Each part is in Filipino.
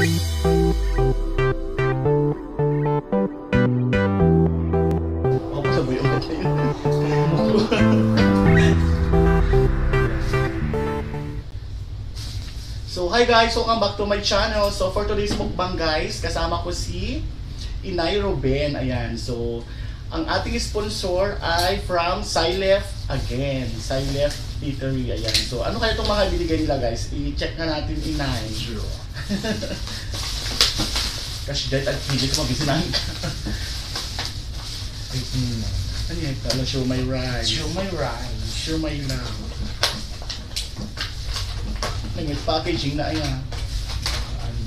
So, hi guys! Welcome back to my channel. So, for today's mukbang guys, kasama ko si Inay Ruben. Ayan, so, ang ating sponsor ay from Silef again. Silef Eatery. Ayan, so, ano kaya itong mga binigay nila guys? I-check na natin Inay. Cash debt at hindi ko mabisinahin ka. Ano yan? Kala show my rice. Show my rice. Sure may lang. May packaging na ayan. Ano?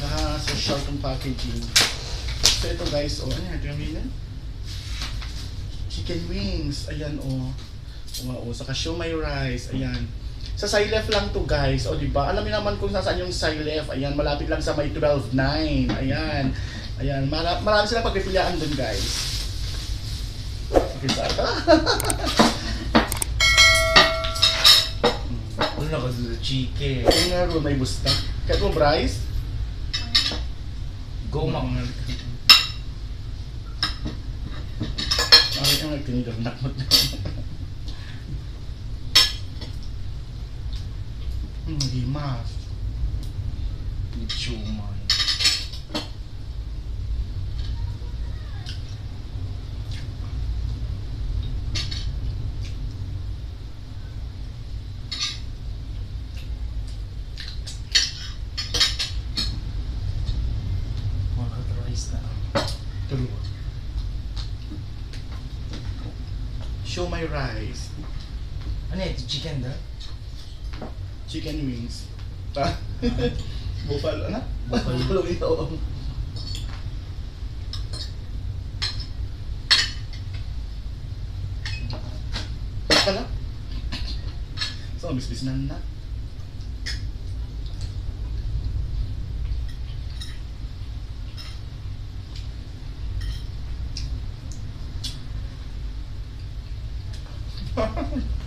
Naka-social tong packaging. So ito guys, oh, ano yan? Tingnan Chicken wings. Ayan, oh. Wow, oh. Saka show my rice. Ayan. Sa Silef lang to guys. O, di ba? Alam niyo naman kung saan yung Silef. Ayan, malapit lang sa may 12.9. Ayan. Ayan, mara marami silang pagpipilian dun guys. Kita ka. Ano na kasi chicken? Yung nga ro, may busta. Kahit mo, Bryce? Go mga Ay, ang nagtinigang nakot na. Mga rice na. Tulo. Show my rice. Ano ito? Chicken da? Chicken wings. Pa? Buffalo na? Buffalo. Ito. Pala? So, bisbis na na.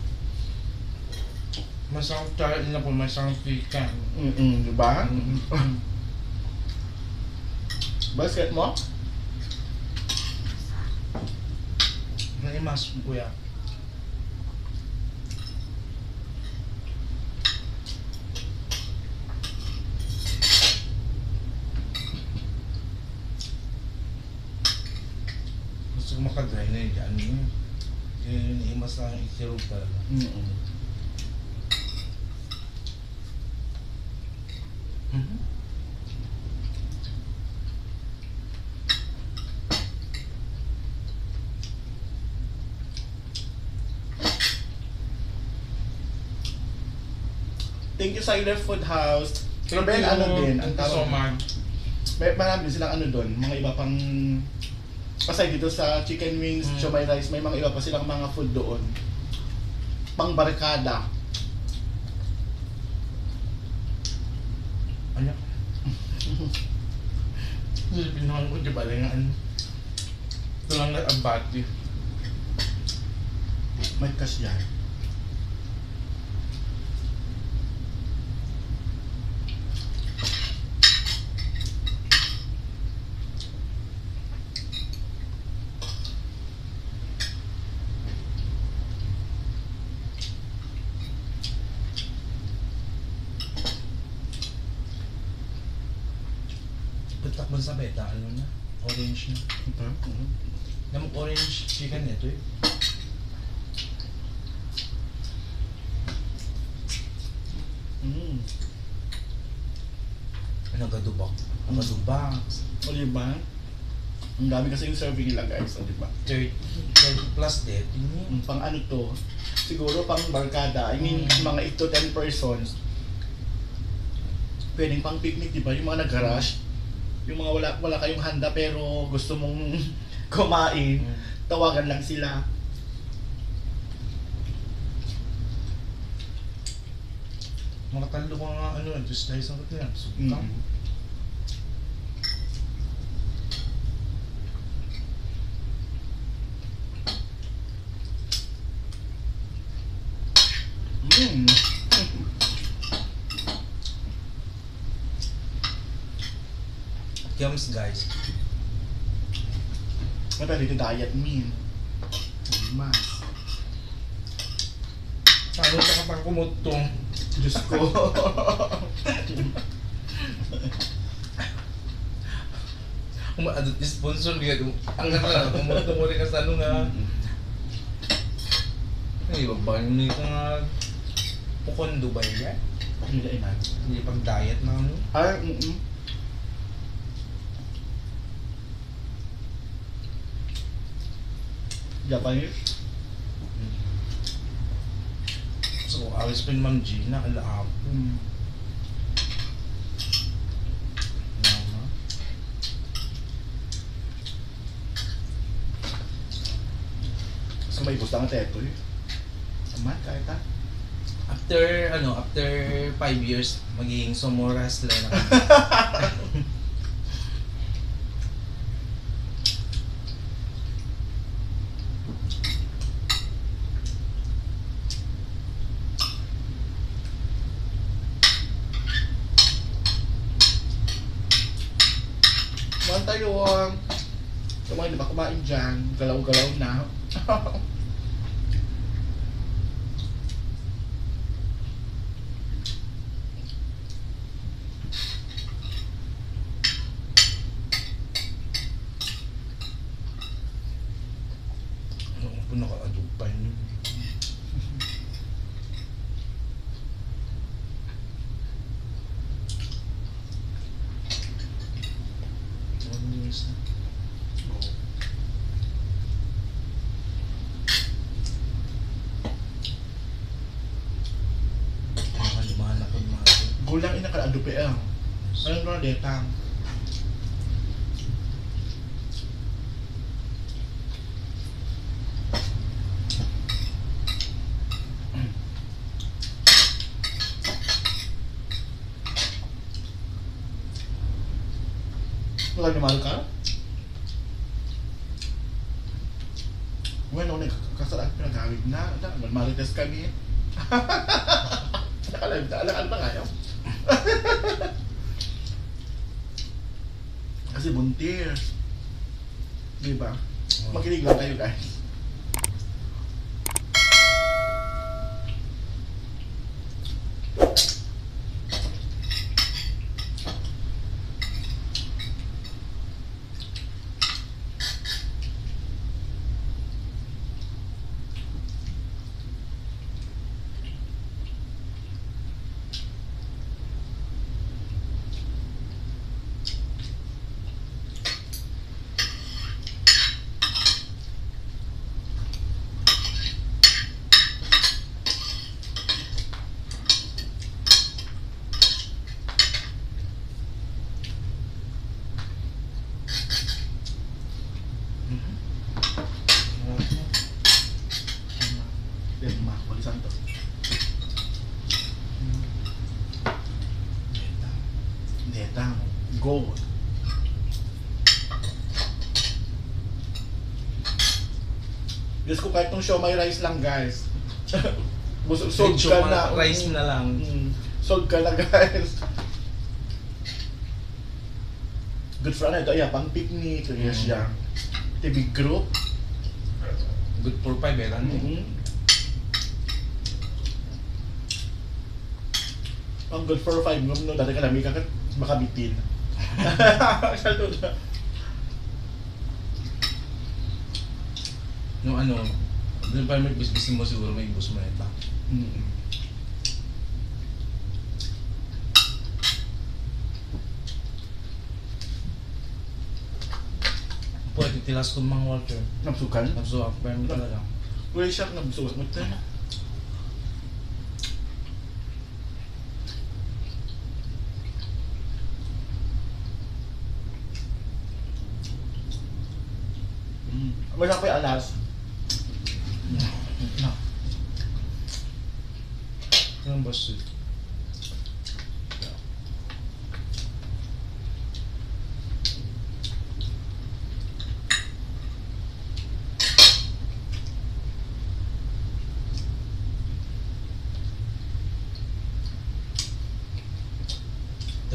Masarap tayo nila po, masarap chicken. Mm-mm, di ba? Mm. Basket mo? Naimas po kuya. Gusto ko makadry na yung ano yun. Yung naimas lang yung isirog talaga. Mm-mm. Thank you Silent Food House. Pero Ben, ano din, ang Thank you so tawag. much. May marami silang ano doon, mga iba pang Pasay dito sa chicken wings, Mm. siomay rice, may mga iba pa silang mga food doon. Pang barkada. Ano? Pinuhan ko, di ba? Lang ano. Ito lang na ang bati. May cash yan. Pagtakbo sa beta, ano na? Orange na. Mhm. Namang orange chicken ito eh. Mm. Nagadubak. Nagadubak. O diba? Ang dami kasi yung serving nila guys, o diba? 30, 30 plus dead. Mm, Pang ano to, siguro pang barkada, I mean Mm. mga 8 to 10 persons. Pwedeng pang picnic, di ba? Yung mga nag-rush, yung mga wala, wala kayong handa pero gusto mong kumain, Mm. tawagan lang sila. Mga talo ko nga ano, just slice ang katin. Mm. Subtang. Mm. Kams guys. May pwede ito diet mean. Mas. Ano sa kapag kumutong? Diyos ko. Kung maadot ni sponsor ang nga kumutong mo rin ka sa ano nga. Ay, ba ni ko nga pukondo ba yan? Hindi ina. Hindi pag diet na ano. Ay, mm Japanese? So, awis pa yung Ma'am Gina, alaap. Mm. Mama. So may gusto ang teto eh. Aman, kahit ha? After, ano, after 5 years, magiging Somora sila na kami. Man tayo, um, kumain na ba kumain dyan? Galaw-galaw na. Ano po naka-adupay niyo? One years na. Mga limahan ako yung mga ito. Gulang ina ka adupe eh. Ano na detang? Wala ni mahal ka? Bueno, nagkasarap pinagawid na. Marites kami. Nakalive na. Alam ba nga yun? Kasi buntis. Di ba? Makinig lang kayo guys. Yan, mga walisan to. Netang. Gold. Diyos ko kahit tong show may rice lang guys. Busog Medyo ka na. rice na lang. Mm, sold ka na guys. Good for ano ito, yeah, pang picnic, mm. Mm. siya. Ito big group. Good for five, eh. Ano? Mm-hmm. Ang good for five no dati ka na may kakat makabitin. Yung ano, doon pa may bisbisin mo siguro may bus mo ito. Mm. Pwede tilas ko mga water. Nabsukan? Nagsuwak pa yun talaga. Wala siya nabsukan mo. Mm. Wala pa yung alas. No. Yung bus eh.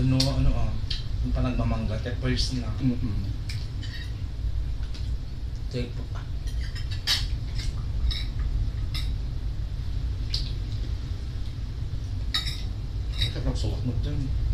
Ano, ano ah. Yung pa nagmamangga, first na. Mm-mm. Take po pa. Sarap suwak mo dyan.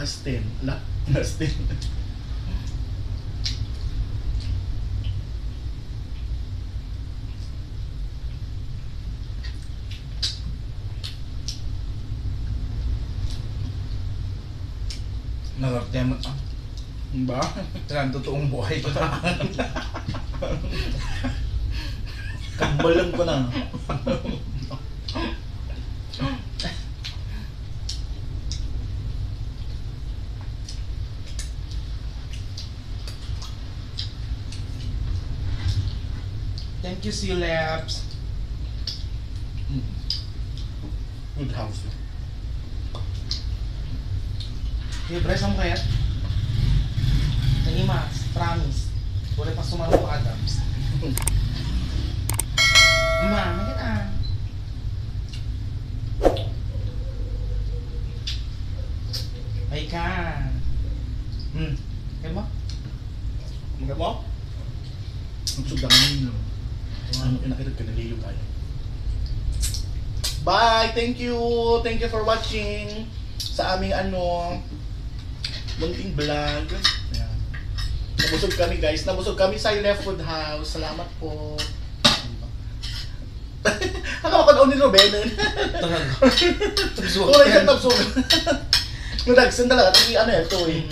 Last 10. La last 10. Nagarte mo ah. ba? Kailangan totoong buhay pa na. Kambalan ko na. Thank you, Sea Labs. Good house. Hey, press mo kaya? Tanimas, promise. Wala pa sumalo pa Adams. Ma, magit ah. Ay ka. Hmm. Kaya mo? Mga mo? Ang sudangan nyo. Ano kinakita ka naliyo tayo. Bye! Thank you! Thank you for watching sa aming ano munting vlog. Ayan. Nabusog kami guys. Nabusog kami sa Left Food House. Salamat po. Ano ako ni Ruben? Talaga. Kulay sa tabsog. Nagdagsan talaga. Tingin ano eh, ito eh.